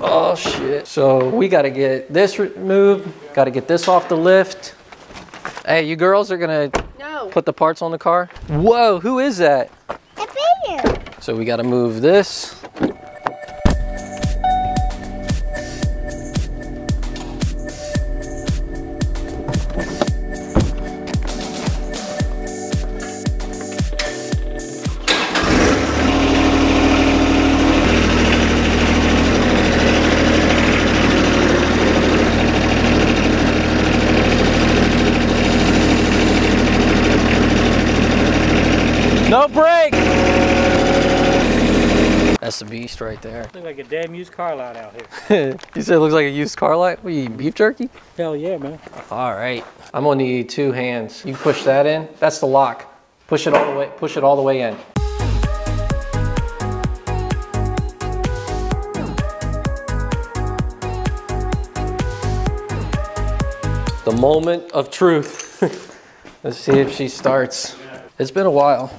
Oh shit. So we gotta get this removed, gotta get this off the lift. Hey, you girls are gonna No. put the parts on the car? Whoa, who is that? A bear. So we gotta move this. Beast right there. Look like a damn used car lot out here. you said it looks like a used car lot? What, you eat beef jerky? Hell yeah, man. All right. I'm gonna need two hands. You push that in. That's the lock. Push it all the way, push it all the way in. The moment of truth. Let's see if she starts. It's been a while.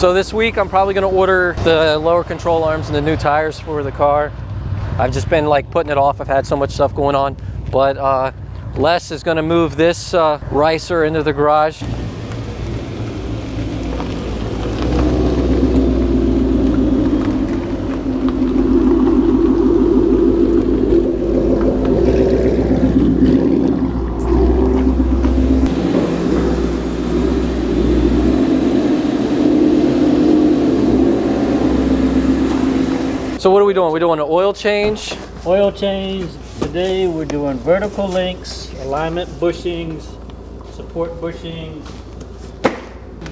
So this week I'm probably gonna order the lower control arms and the new tires for the car. I've just been like putting it off. I've had so much stuff going on. But uh, Les is gonna move this uh, ricer into the garage. We doing? We're doing an oil change. Oil change. Today we're doing vertical links, alignment bushings, support bushings.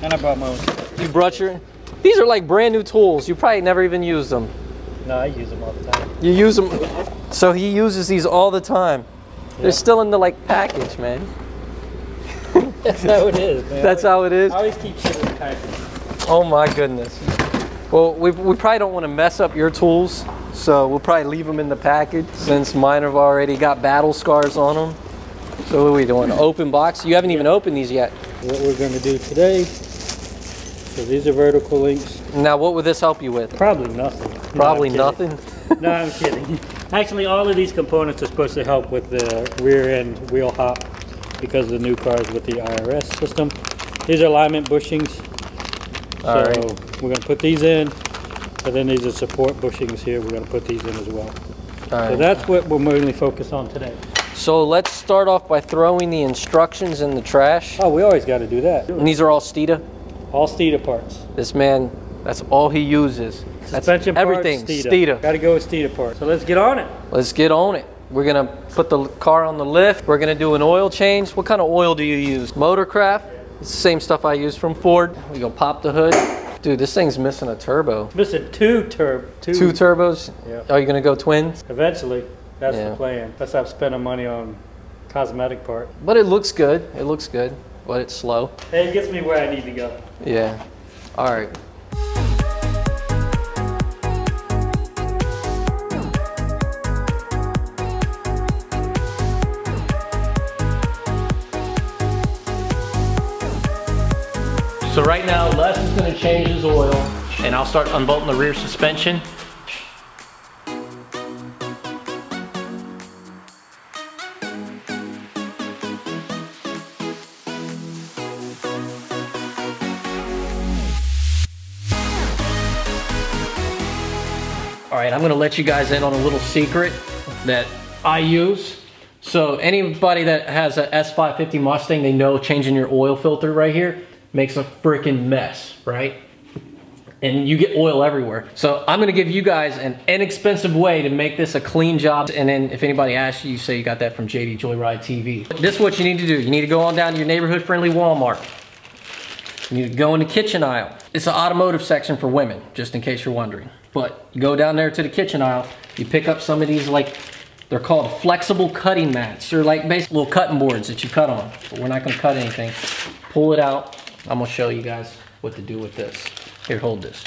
And I brought my own. You brought your, these are like brand new tools. You probably never even used them. No, I use them all the time. You use them, so he uses these all the time. They're still in the like package, man. That's how it is, man. That's how it is. I always keep shit in the package. Oh my goodness. Well, we, we probably don't want to mess up your tools, so we'll probably leave them in the package since mine have already got battle scars on them. So what are we doing? Open box? You haven't even opened these yet. What we're gonna do today. So these are vertical links. Now, what would this help you with? Probably nothing. Probably I'm nothing. No, I'm kidding. Actually, all of these components are supposed to help with the rear end wheel hop because of the new cars with the IRS system. These are alignment bushings. So right. we're gonna put these in, and then these are support bushings here. We're gonna put these in as well. All So right. that's what we're mainly focused on today. So let's start off by throwing the instructions in the trash. Oh, we always got to do that. And these are all Steeda. All Steeda parts. This man, that's all he uses. That's Suspension everything. parts, Steeda. Got to go with Steeda parts. So let's get on it. Let's get on it. We're gonna put the car on the lift. We're gonna do an oil change. What kind of oil do you use? Motorcraft. It's the same stuff I use from Ford. We go pop the hood. Dude, this thing's missing a turbo. Missing two turb, two. Two turbos. Yeah. Are you gonna go twins? Eventually, that's Yeah. the plan. Let's stop spending money on cosmetic part. But it looks good. It looks good. But it's slow. Hey, it gets me where I need to go. Yeah. All right. Now, Les is gonna change his oil, and I'll start unbolting the rear suspension. All right, I'm gonna let you guys in on a little secret that I use. So anybody that has a S550 Mustang, they know changing your oil filter right here makes a freaking mess, right? And you get oil everywhere. So I'm gonna give you guys an inexpensive way to make this a clean job. And then if anybody asks you, you say you got that from JD Joyride TV. This is what you need to do. You need to go on down to your neighborhood friendly Walmart. You need to go in the kitchen aisle. It's an automotive section for women, just in case you're wondering. But you go down there to the kitchen aisle, You pick up some of these like, they're called flexible cutting mats. They're like basically little cutting boards that you cut on. But we're not gonna cut anything. Pull it out. I'm gonna show you guys what to do with this. Here, hold this.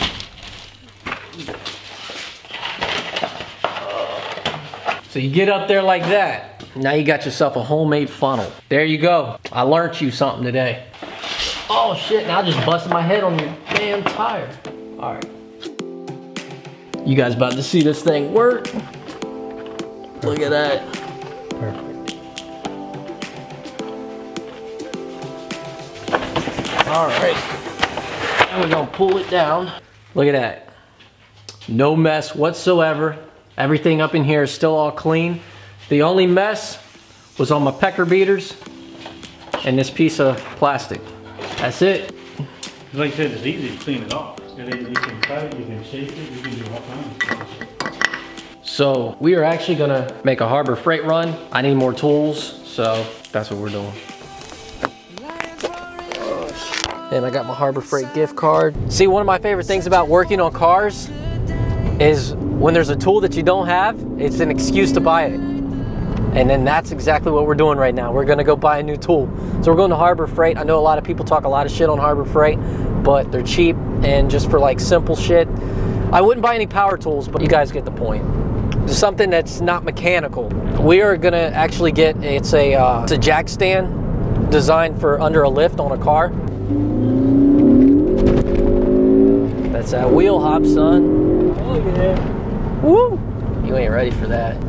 So you get up there like that. Now you got yourself a homemade funnel. There you go. I learned you something today. Oh shit, now I just busted my head on your damn tire. All right. You guys about to see this thing work. Look at that. Perfect. All right. Now we're gonna pull it down. Look at that. No mess whatsoever. Everything up in here is still all clean. The only mess was on my pecker beaters and this piece of plastic. That's it. Like I said, it's easy to clean it off. You can cut it, you can shape it, you can do all kinds of stuff. So we are actually gonna make a Harbor Freight run. I need more tools, so that's what we're doing. And I got my Harbor Freight gift card. See, one of my favorite things about working on cars is when there's a tool that you don't have, it's an excuse to buy it. And then that's exactly what we're doing right now. We're gonna go buy a new tool. So we're going to Harbor Freight. I know a lot of people talk a lot of shit on Harbor Freight, but they're cheap and just for like simple shit. I wouldn't buy any power tools, but you guys get the point. Something that's not mechanical. We are gonna actually get, it's a, uh, it's a jack stand designed for under a lift on a car. That's that wheel hop, son. Oh yeah. Woo! You ain't ready for that.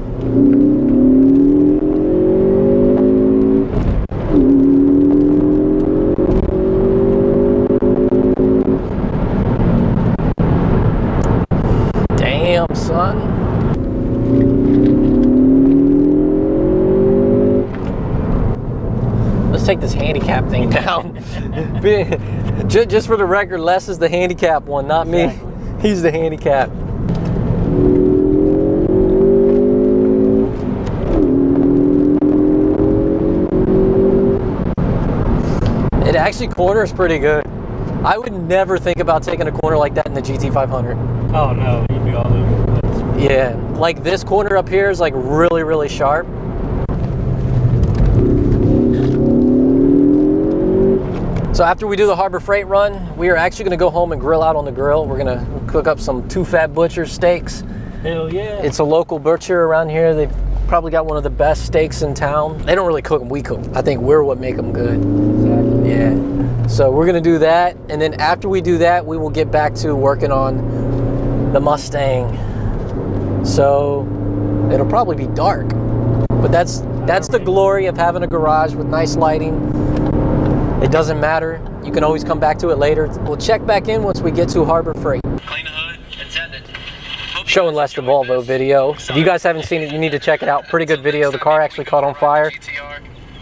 Damn, son. Let's take this handicap thing down. Just for the record, Les is the handicap one, not me. He's the handicap. It actually corners pretty good. I would never think about taking a corner like that in the GT500. Oh no, you'd be all over. Yeah, like this corner up here is like really, really sharp. So after we do the Harbor Freight run, we are actually gonna go home and grill out on the grill. We're gonna cook up some Two Fat Butcher steaks. Hell yeah. It's a local butcher around here. They've probably got one of the best steaks in town. They don't really cook them, we cook 'em. I think we're what make them good. exactly. Yeah. So we're gonna do that, and then after we do that, we will get back to working on the Mustang. So it'll probably be dark, but that's that's the glory of having a garage with nice lighting. It doesn't matter. You can always come back to it later. We'll check back in once we get to Harbor Freight. Clean hood, intended. Showing guys Les the Volvo this. video. If you guys haven't seen it, you need to check it out. Pretty good video. The car actually caught on fire,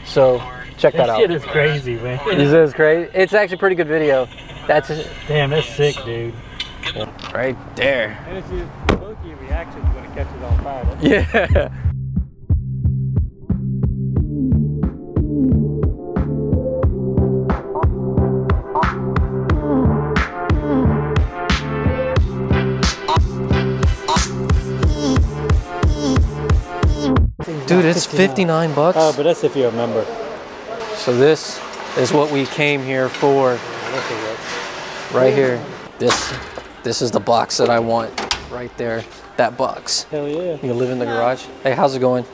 so check that That shit out. is crazy, man. This is crazy. It's actually a pretty good video. That's it. Damn, that's sick, dude. right there. And it's your spooky reactions when it catches on fire. Yeah. Dude, it's 59 bucks. Oh, but that's if you're a member. So this is what we came here for right here. This this is the box that I want right there. That box. Hell yeah. You live in the garage. Hey, how's it going?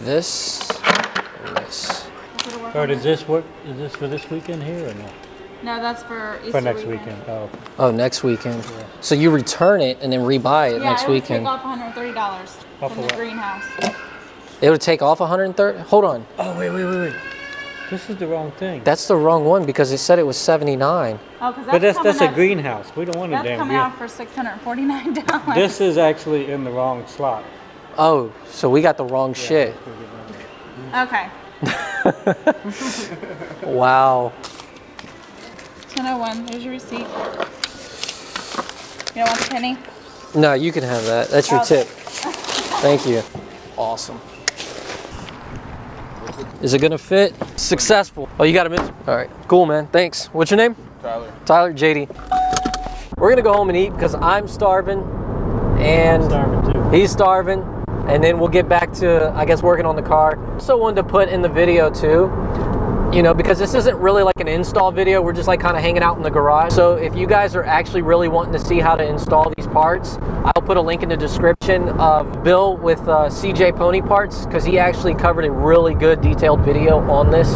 This and this. Or does this work? Is this for this weekend here or no? No, that's for Easter For next weekend. Oh, Oh, next weekend. So you return it and then rebuy it Yeah, next it would weekend. take off $130 from of the what? greenhouse. It would take off 130. Hold on. oh wait, wait, wait, wait. This is the wrong thing. That's the wrong one because it said it was 79. Oh, because that's but that's coming that's a greenhouse. We don't want a That's damn coming out for $649. This is actually in the wrong slot. Oh, so we got the wrong shit. Okay. Wow. 1001. There's your receipt. You don't want the penny? No, you can have that. That's your Oh. tip. Thank you. Awesome. Is it gonna fit? Successful. Oh, you got a minute? All right, cool, man. Thanks. What's your name? Tyler. Tyler, JD. We're gonna go home and eat because I'm starving, and Starving too. he's starving. And then we'll get back to, I guess, working on the car. Also wanted to put in the video too, you know, because this isn't really like an install video. We're just like kind of hanging out in the garage. So if you guys are actually really wanting to see how to install these parts, I'll put a link in the description of Bill with uh, CJ Pony Parts because he actually covered a really good detailed video on this.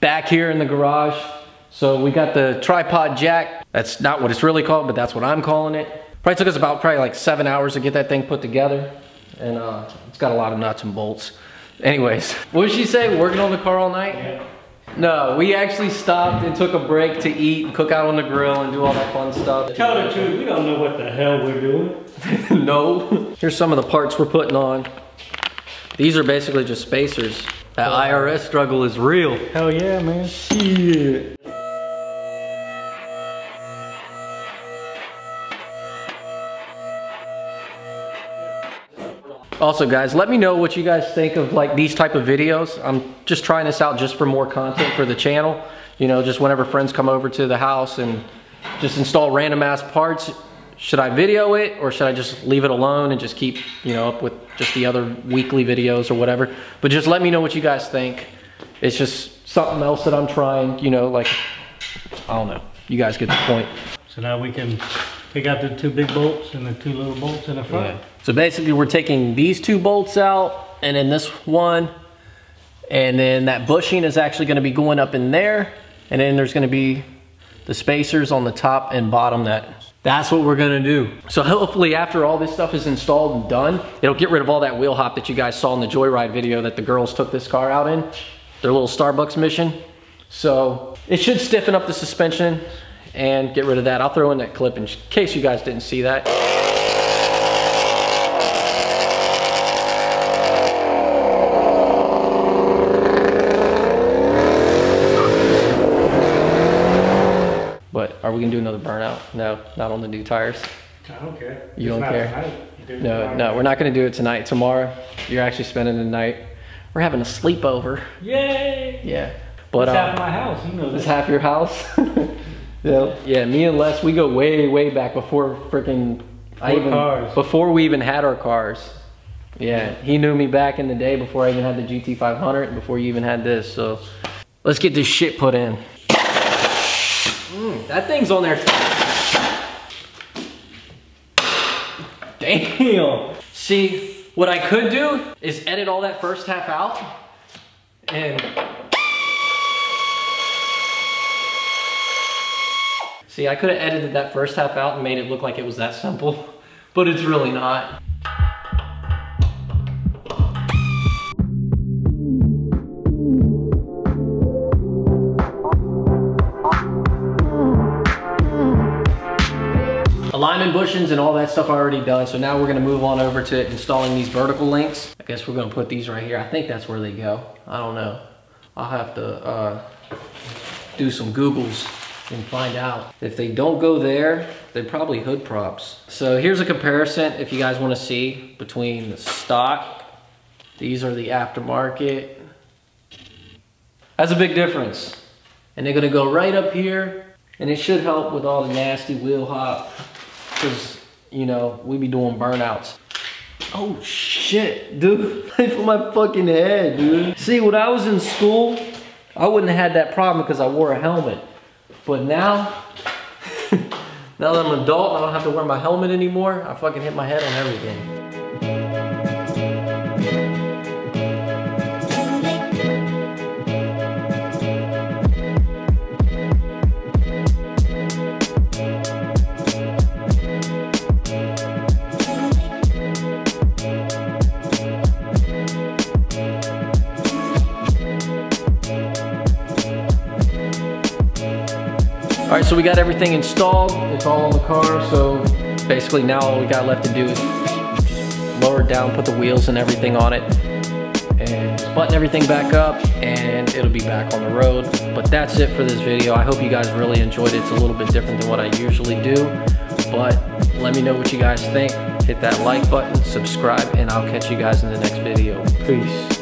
Back here in the garage. So we got the tripod jack. That's not what it's really called, but that's what I'm calling it. Probably took us about probably like seven hours to get that thing put together. And uh, it's got a lot of nuts and bolts. Anyways, what did she say? Working on the car all night? No, we actually stopped and took a break to eat and cook out on the grill and do all that fun stuff. Tell the truth, we don't know what the hell we're doing. no. Here's some of the parts we're putting on. These are basically just spacers. That uh, IRS struggle is real. Hell yeah, man. Shit. Also guys, let me know what you guys think of like these type of videos. I'm just trying this out just for more content for the channel. You know, just whenever friends come over to the house and just install random ass parts. Should I video it or should I just leave it alone and just keep, you know, up with just the other weekly videos or whatever. But just let me know what you guys think. It's just something else that I'm trying, you know, like, I don't know. You guys get the point. So now we can take out the two big bolts and the two little bolts in the front. So basically we're taking these two bolts out and then this one and then that bushing is actually going to be going up in there and then there's going to be the spacers on the top and bottom that that's what we're gonna do. So hopefully after all this stuff is installed and done, it'll get rid of all that wheel hop that you guys saw in the Joyride video that the girls took this car out in, their little Starbucks mission. So it should stiffen up the suspension and get rid of that. I'll throw in that clip in case you guys didn't see that. Do another burnout? No, not on the new tires. I don't care. You It's don't care? Do No, no, we're not gonna do it tonight. Tomorrow, you're actually spending the night. We're having a sleepover. Yay! Yeah. But That's half uh, my house, you know this that. half your house. yeah. Yeah, me and Les, we go way, way back before freaking even cars. before we even had our cars. Yeah, he knew me back in the day before I even had the GT500 and before you even had this. So let's get this shit put in. That thing's on there. Damn. See, what I could do is edit all that first half out and See, I could have edited that first half out and made it look like it was that simple, but it's really not. And all that stuff already done, so now we're gonna move on over to installing these vertical links. I guess we're gonna put these right here. I think that's where they go. I don't know. I'll have to uh, do some Googles and find out. If they don't go there, they're probably hood props. So here's a comparison if you guys wanna see between the stock. These are the aftermarket. That's a big difference. And they're gonna go right up here and it should help with all the nasty wheel hop because, you know, we be doing burnouts. Oh shit, dude. For my fucking head, dude. See, when I was in school, I wouldn't have had that problem because I wore a helmet. But now, now that I'm an adult, I don't have to wear my helmet anymore. I fucking hit my head on everything. Right, so we got everything installed. It's all on the car. So basically now all we got left to do is lower it down, put the wheels and everything on it, and button everything back up and it'll be back on the road. But that's it for this video. I hope you guys really enjoyed it. It's a little bit different than what I usually do. But let me know what you guys think. Hit that like button, subscribe, and I'll catch you guys in the next video. Peace.